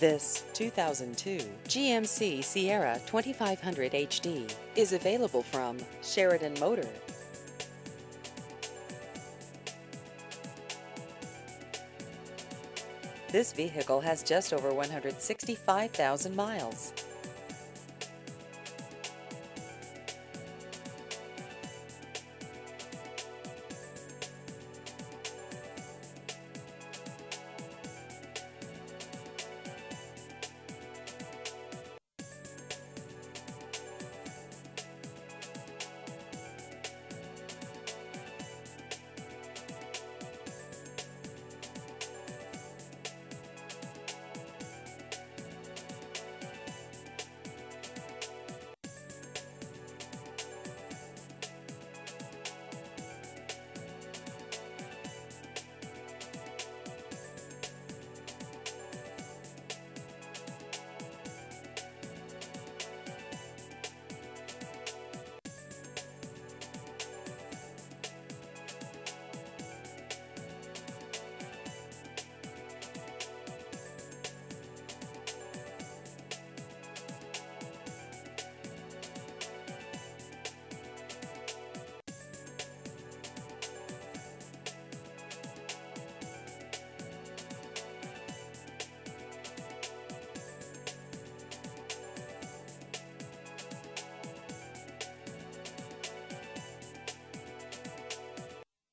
This 2002 GMC Sierra 2500 HD is available from Sheridan Motor. This vehicle has just over 165,000 miles.